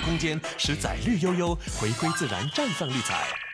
空间，使载绿悠悠回归自然，绽放绿彩。